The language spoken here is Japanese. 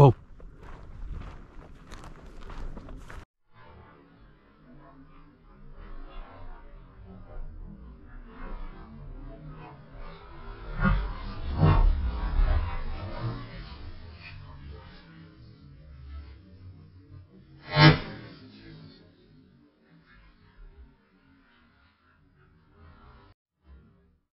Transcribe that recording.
Whoa.